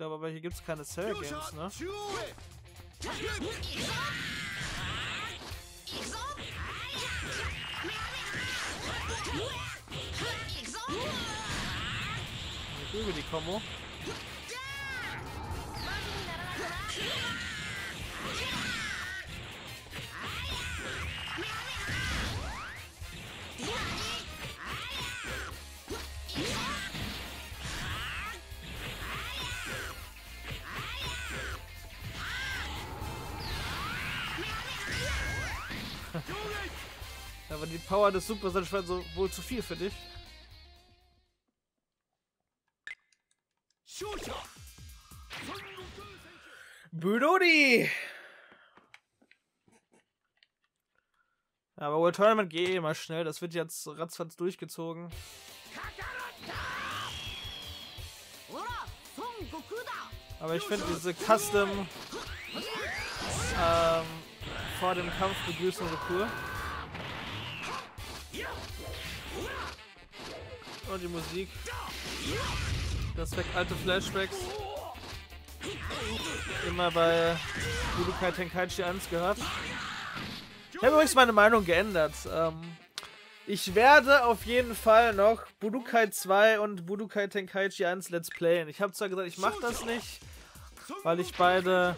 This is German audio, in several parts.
glaube aber hier gibt es keine Cell Games, ne? Ich liebe die Kombo. Die Power des Super Saiyan so wohl zu viel für dich. Budodi! Aber World Tournament geht eh immer schnell. Das wird jetzt ratzfatz durchgezogen. Aber ich finde diese Custom ähm, vor dem Kampf begrüßen so cool. Und die Musik. Das weckt alte Flashbacks. Immer bei Budokai Tenkaichi 1 gehört. Ich habe übrigens meine Meinung geändert. Ähm, ich werde auf jeden Fall noch Budokai 2 und Budokai Tenkaichi 1 Let's Playen. Ich habe zwar gesagt, ich mache das nicht, weil ich beide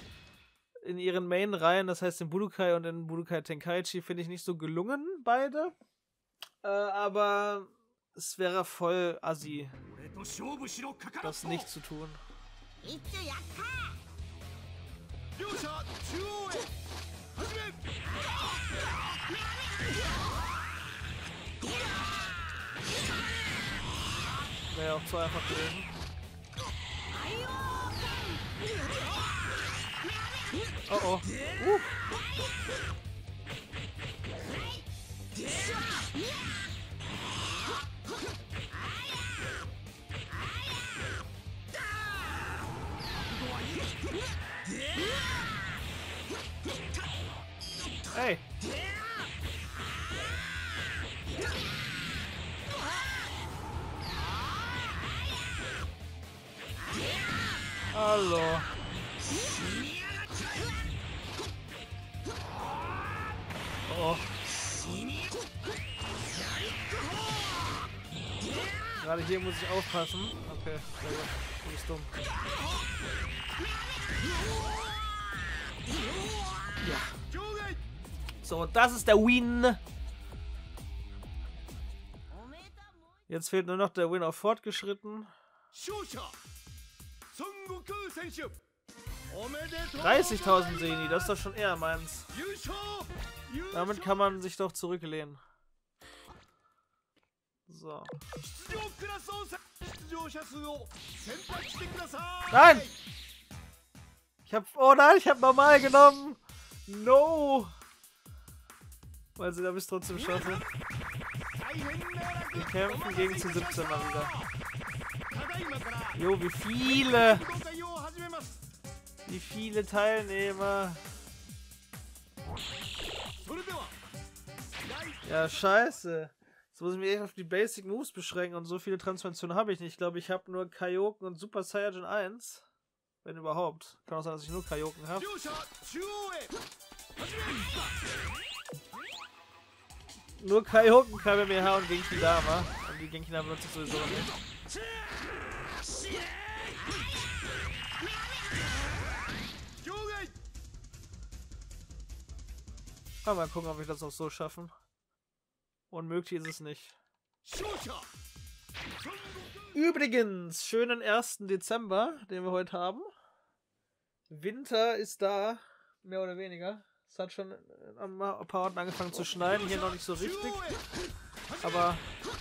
in ihren Main-Reihen, das heißt in Budokai und in Budokai Tenkaichi, finde ich nicht so gelungen, beide. Äh, aber es wäre voll assi, das nicht zu tun. Wäre auch zu einfach gewesen. Oh oh. Uh. Hier muss ich aufpassen. Okay, sehr gut. Du bist dumm. Ja. So, das ist der Win. Jetzt fehlt nur noch der Win auf fortgeschritten. 30.000 Seni, das ist doch schon eher meins. Damit kann man sich doch zurücklehnen. So. Nein! Ich hab. Oh nein, ich hab normal genommen! No! Weil sie da bis trotzdem schaffen. Wir kämpfen gegen zu 17 mal wieder. Jo, wie viele! Wie viele Teilnehmer! Ja, scheiße. Muss ich mich echt auf die Basic Moves beschränken und so viele Transformationen habe ich nicht. Ich glaube, ich habe nur Kaioken und Super Saiyajin 1. Wenn überhaupt. Kann auch sein, dass ich nur Kaioken habe. Nur Kaioken, KBMH und Genki Dama. Und die Genki Dama benutze ich sowieso nicht. mal gucken, ob wir das auch so schaffen. Unmöglich ist es nicht. Übrigens, schönen 1. Dezember, den wir heute haben. Winter ist da, mehr oder weniger. Es hat schon ein paar Orten angefangen zu schneiden, hier noch nicht so richtig. Aber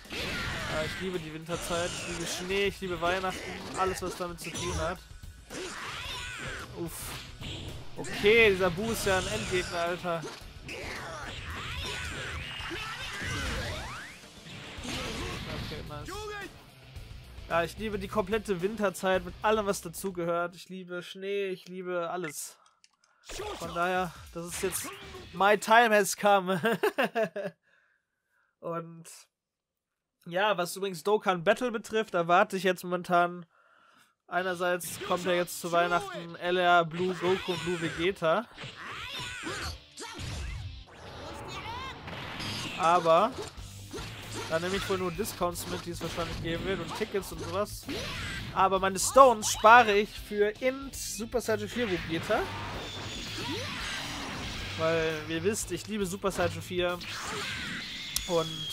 ja, ich liebe die Winterzeit, ich liebe Schnee, ich liebe Weihnachten, alles was damit zu tun hat. Uff. Okay, dieser Bu ist ja ein Endgegner, Alter. Ja, ich liebe die komplette Winterzeit mit allem, was dazugehört. Ich liebe Schnee, ich liebe alles. Von daher, das ist jetzt my time has come. Und ja, was übrigens Dokkan Battle betrifft, erwarte ich jetzt momentan Einerseits kommt ja jetzt zu Weihnachten LR Blue Goku Blue Vegeta. Aber da nehme ich wohl nur Discounts mit, die es wahrscheinlich geben wird und Tickets und sowas. Aber meine Stones spare ich für Int Super Saiyan 4 Vegeta. Weil, ihr wisst, ich liebe Super Saiyan 4. Und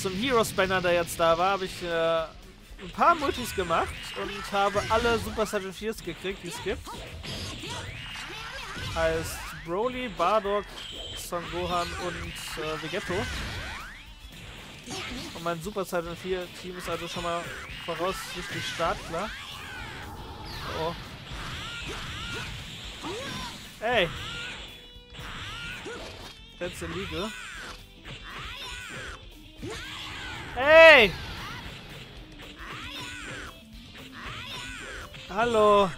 zum Heroes Banner, der jetzt da war, habe ich äh, ein paar Multis gemacht und habe alle Super Saiyan 4s gekriegt, die es gibt. Heißt Broly, Bardock, Son Gohan und äh, Vegetto. Und mein Super Saiyan 4 Team ist also schon mal voraussichtlich startklar. Oh. Ey! Letzte Liege. Hey! Hallo!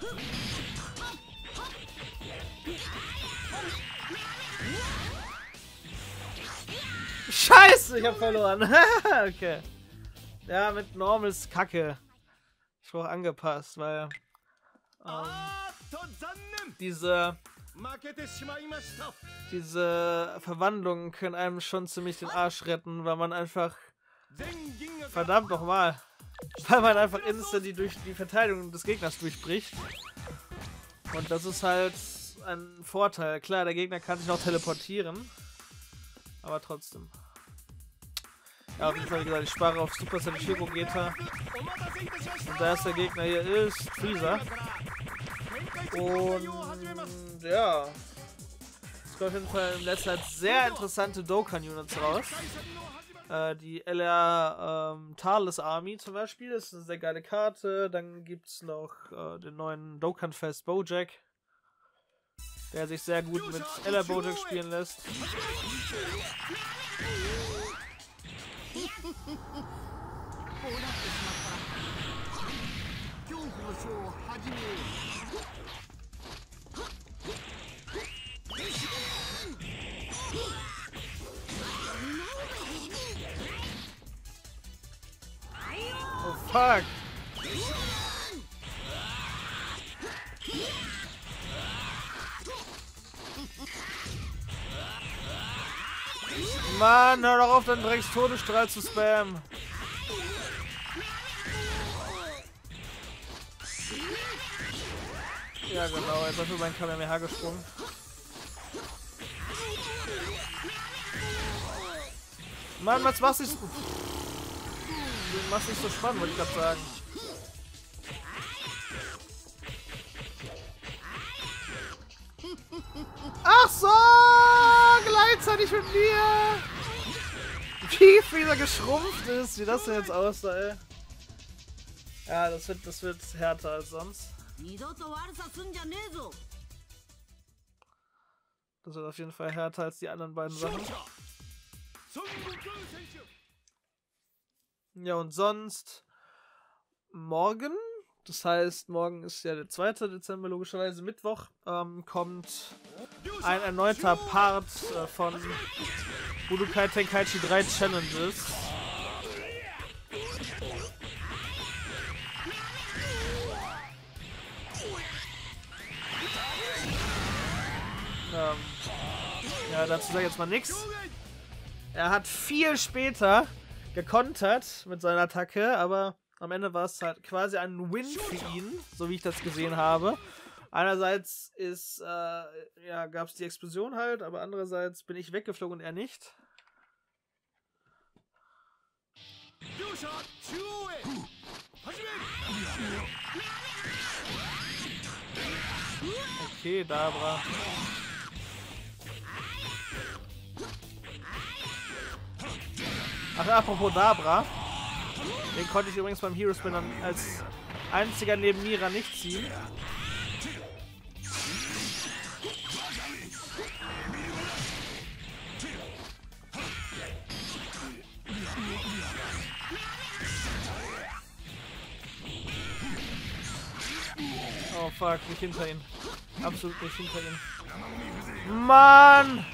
Scheiße, ich hab verloren. okay. Ja, mit Normals Kacke. Ich brauche angepasst, weil ähm, diese diese Verwandlungen können einem schon ziemlich den Arsch retten, weil man einfach verdammt nochmal, weil man einfach instant die durch die Verteidigung des Gegners durchbricht. Und das ist halt ein Vorteil. Klar, der Gegner kann sich noch teleportieren, aber trotzdem. Ja, auf jeden Fall, gesagt, ich spare auf Super Saiyan 4 Gogeta. Und der Gegner hier ist, Freezer. Und ja, es kommt auf jeden Fall in letzter Zeit sehr interessante Dokkan-Units raus. Äh, die LR ähm, Thales Army zum Beispiel, das ist eine sehr geile Karte. Dann gibt es noch äh, den neuen Dokkan Fest Bojack, der sich sehr gut mit LR Bojack spielen lässt. こうなってしまった恐怖のショーを始めよう Oh fuck! Mann, hör doch auf, deinen Drecks Todesstrahl zu spammen. Ja genau, jetzt ist über mein Kamehameha gesprungen. Mann, was machst du? Du machst nicht so spannend, wollte ich gerade sagen. Ach so! Gleichzeitig mit mir! Wie viel er geschrumpft ist, wie das denn jetzt aussah, ey. Ja, das wird, das wird härter als sonst. Das wird auf jeden Fall härter als die anderen beiden Sachen. Ja, und sonst morgen, das heißt, morgen ist ja der 2. Dezember, logischerweise Mittwoch, ähm, kommt ein erneuter Part äh, von Budokai Tenkaichi 3 Challenges. Ähm, ja, dazu sage ich jetzt mal nichts. Er hat viel später gekontert mit seiner Attacke, aber am Ende war es halt quasi ein Win für ihn, so wie ich das gesehen habe. Einerseits ist, äh, ja, gab es die Explosion halt, aber andererseits bin ich weggeflogen und er nicht. Okay, Dabra. Ach, apropos Dabra. Den konnte ich übrigens beim Hero Spin als einziger neben Mira nicht ziehen. Oh fuck, nicht hinter ihn. Absolut nicht hinter ihm. Mann!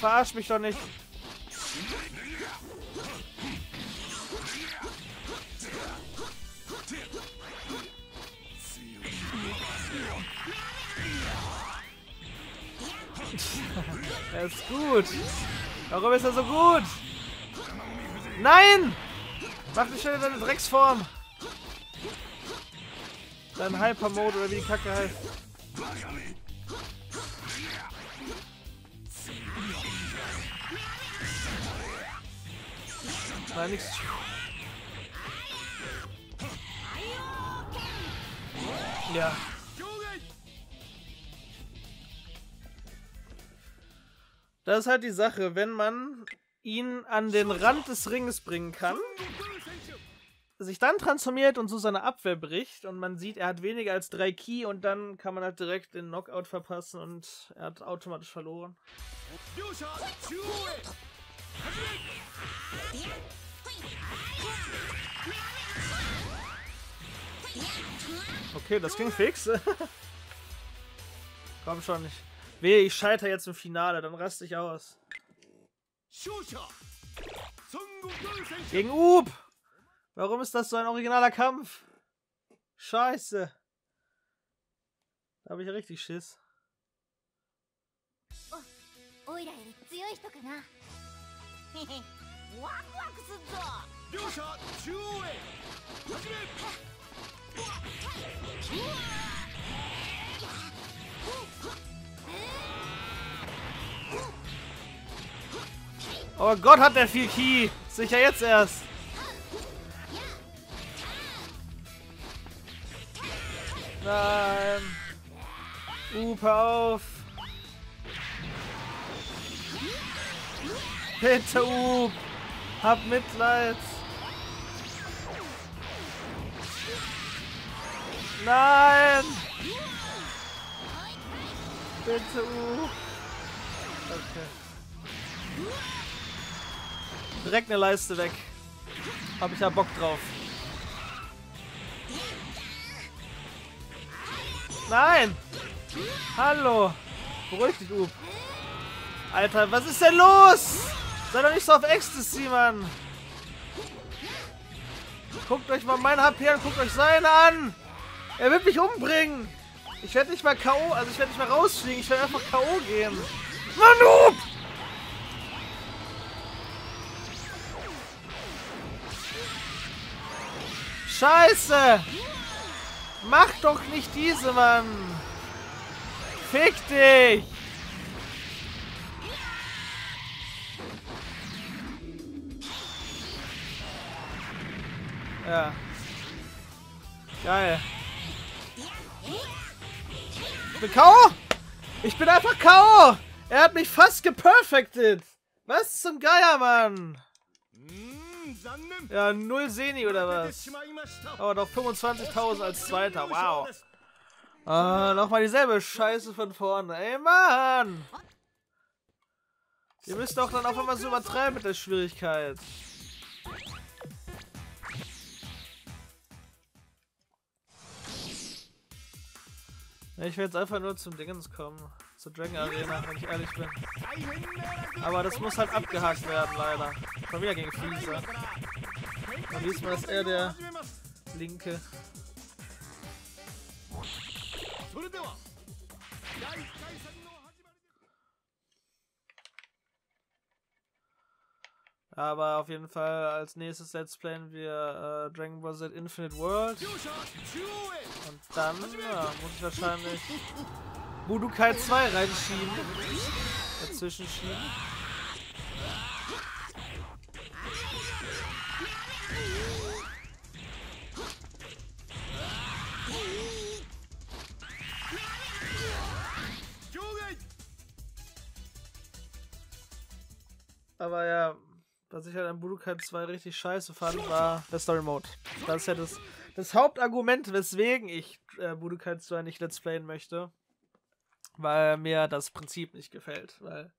Verarsch mich doch nicht. Er ist gut. Warum ist er so gut? Nein! Mach nicht schnell deine Drecksform. Dein Hyper-Mode oder wie die Kacke heißt. Nein, nichts. Ja. Das ist halt die Sache, wenn man ihn an den Rand des Ringes bringen kann, sich dann transformiert und so seine Abwehr bricht und man sieht, er hat weniger als drei Key und dann kann man halt direkt den Knockout verpassen und er hat automatisch verloren. Okay, das ging fix. Komm schon nicht. Wehe, ich scheitere jetzt im Finale, dann raste ich aus. Gegen Up! Warum ist das so ein originaler Kampf? Scheiße. Da habe ich richtig Schiss. Oh Gott, hat der viel Ki. Sicher jetzt erst. Nein. Up auf. Bitte, Up. Hab Mitleid. Nein. Bitte, Up. Okay. Direkt eine Leiste weg. Hab ich ja Bock drauf. Nein! Hallo! Beruhig dich, Up. Alter, was ist denn los? Sei doch nicht so auf Ecstasy, Mann. Guckt euch mal mein HP an, guckt euch seine an. Er wird mich umbringen. Ich werde nicht mal K.O., also ich werde nicht mal rausfliegen. Ich werde einfach K.O. gehen. Manub! Scheiße! Mach doch nicht diese, Mann! Fick dich! Ja. Geil. Ich bin K.O. Ich bin einfach K.O. Er hat mich fast geperfected. Was zum Geier, Mann? Ja, null Seni oder was? Aber doch 25.000 als Zweiter. Wow. Ah, nochmal dieselbe Scheiße von vorne. Ey, Mann! Ihr müsst doch dann auf einmal so übertreiben mit der Schwierigkeit. Ich will jetzt einfach nur zum Dingens kommen. Zur Dragon Arena, wenn ich ehrlich bin. Aber das muss halt abgehakt werden, leider. Schon wieder gegen Fließer. Und diesmal ist er der Linke. Aber auf jeden Fall als nächstes Let's Playen wir äh, Dragon Ball Z Infinite World. Und dann ja, muss ich wahrscheinlich Budokai 2 reinschieben. Dazwischen schieben. Aber ja, was ich halt an Budokai 2 richtig scheiße fand, war der Story Mode. Das ist ja das, das Hauptargument, weswegen ich äh, Budokai 2 nicht Let's Playen möchte. Weil mir das Prinzip nicht gefällt. Weil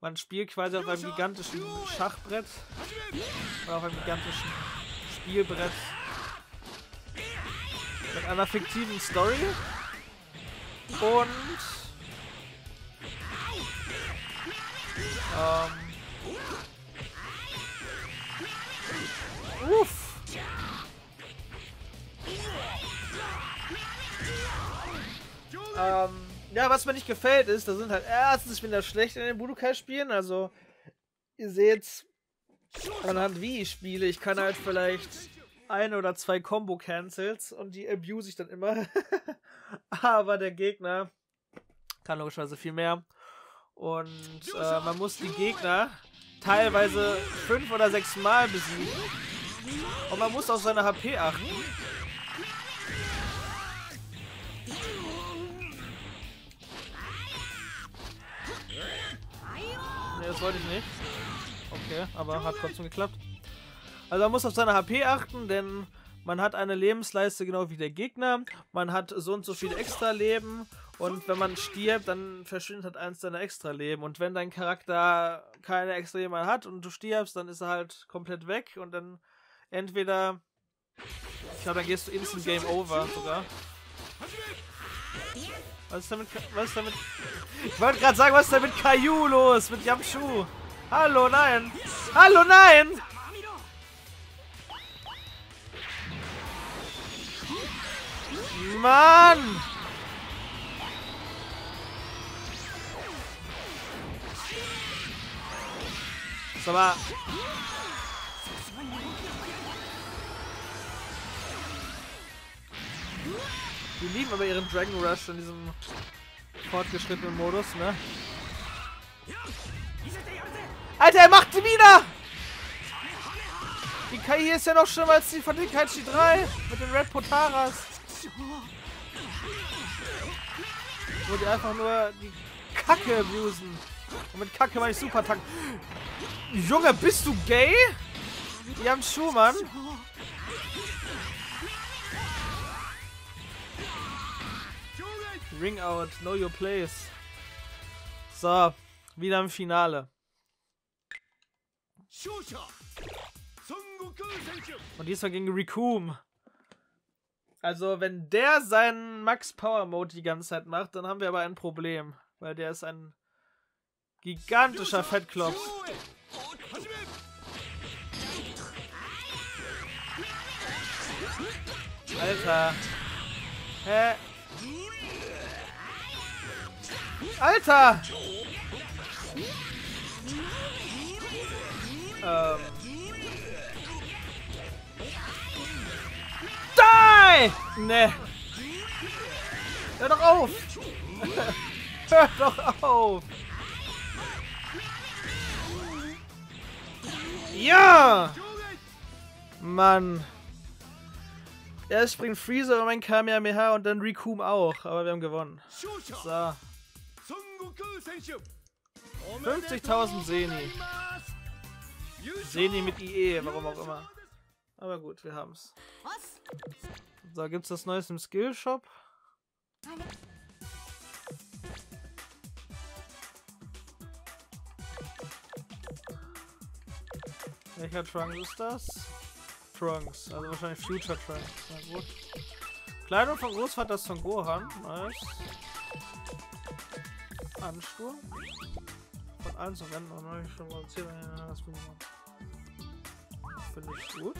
man spielt quasi auf einem gigantischen Schachbrett. Oder auf einem gigantischen Spielbrett. Mit einer fiktiven Story. Und ähm, Uff. Ähm, Ja, was mir nicht gefällt ist, da sind halt erstens, ich bin da schlecht in den Budokai-Spielen, also ihr seht anhand wie ich spiele, ich kann halt vielleicht ein oder zwei Combo-Cancels und die abuse ich dann immer. Aber der Gegner kann logischerweise viel mehr. Und äh, man muss die Gegner teilweise fünf oder sechs Mal besiegen. Und man muss auf seine HP achten. Wollte ich nicht. Okay, aber hat trotzdem geklappt. Also man muss auf seine HP achten, denn man hat eine Lebensleiste genau wie der Gegner. Man hat so und so viel extra Leben. Und wenn man stirbt, dann verschwindet halt eins deiner extra Leben. Und wenn dein Charakter keine extra Leben mehr hat und du stirbst, dann ist er halt komplett weg. Und dann entweder... Ich glaube, dann gehst du instant Game Over sogar. Was ist damit... Was ist damit... Ich wollte gerade sagen, was ist da mit Caillou los? Mit Yamchu? Hallo, nein! Hallo, nein! Mann! Sag mal. Die lieben aber ihren Dragon Rush in diesem fortgeschrittenen Modus, ne? Alter, er macht die wieder! Die KI ist ja noch schlimmer als die von den Kaichi 3 mit den Red Potaras. Wo die einfach nur die Kacke abusen. Und mit Kacke meine ich super tank. Junge, bist du gay? Die haben Schumann. Ring out, know your place. So, wieder im Finale. Und diesmal gegen Rikum. Also, wenn der seinen Max Power Mode die ganze Zeit macht, dann haben wir aber ein Problem. Weil der ist ein gigantischer Fettklops. Alter. Hä? Alter! Ähm. Die! Ne. Hör doch auf! Hör doch auf! Ja! Mann. Erst springt Freezer über mein Kamehameha und dann Rikum auch. Aber wir haben gewonnen. So. 50.000 Seni. Seni mit IE, warum auch immer. Aber gut, wir haben's. So, gibt's das Neues im Skillshop? Welcher Trunks ist das? Trunks, also wahrscheinlich Future Trunks. Na gut. Kleidung von Großvater Son Gohan, nice. Ansturm. Von allen zu rennen, und neulich schon mal 10 das Minimum. Finde ich gut.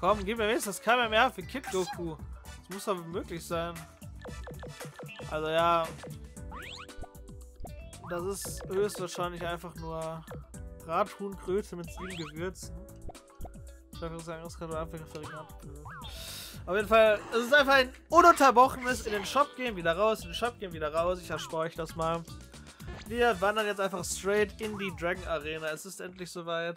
Komm, gib mir wenigstens keiner mehr für Kid Goku. Das muss aber möglich sein. Also ja. Das ist höchstwahrscheinlich einfach nur Brathuhnkröte mit sieben Gewürzen. Ich würde sagen, das kann einfach verringert. Auf jeden Fall, es ist einfach ein ununterbrochenes in den Shop gehen, wieder raus, in den Shop gehen, wieder raus. Ich verspreche euch das mal. Wir wandern jetzt einfach straight in die Dragon Arena. Es ist endlich soweit.